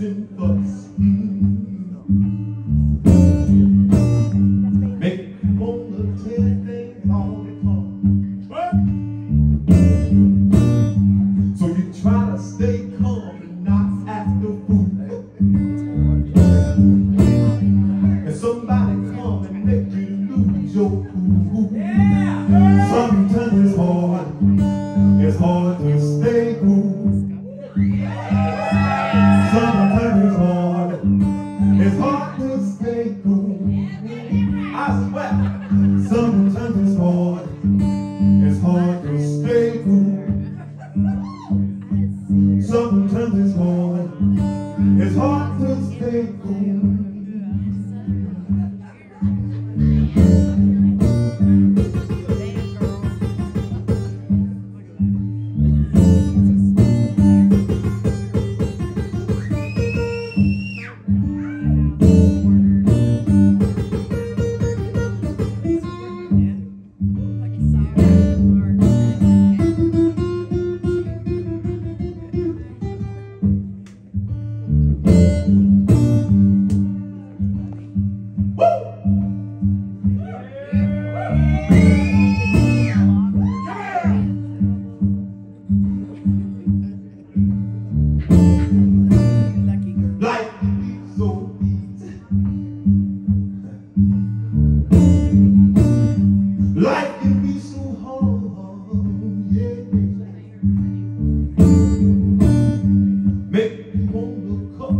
wanna. So you try to stay calm and not act fool. And somebody come and make you lose your cool. Sometimes it's hard, it's hard to stay cool. Sometimes it's hard,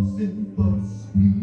wanna cuss and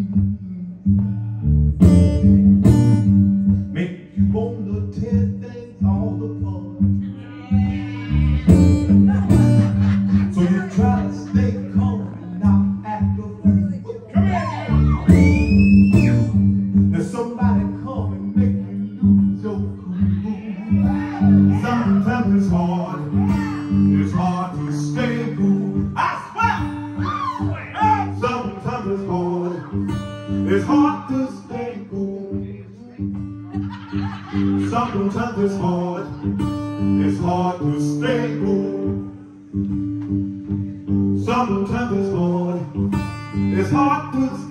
it's hard to stay cool. Sometimes it's hard, it's hard to stay cool. Sometimes it's hard, it's hard to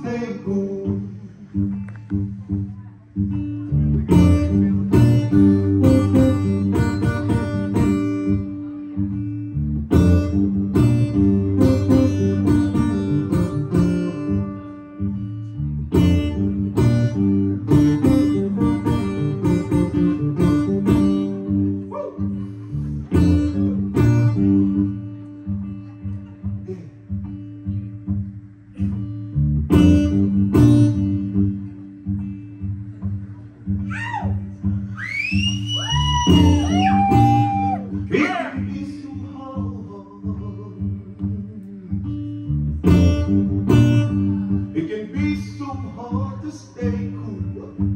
It can be so hard. To stay cool.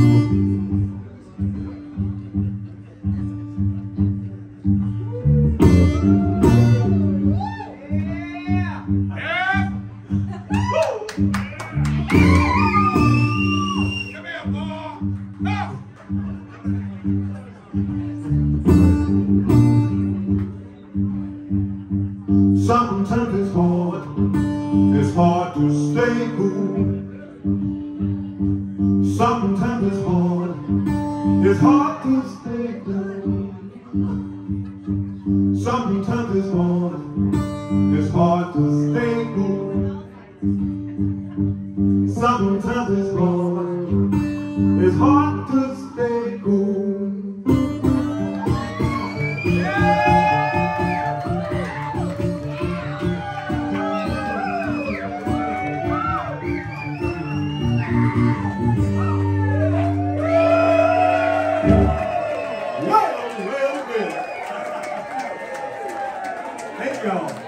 Sometimes it's hard, it's hard to stay cool. Sometimes it's hard, it's hard to Sometimes it's hard, it's hard to stay cool. Thank y'all.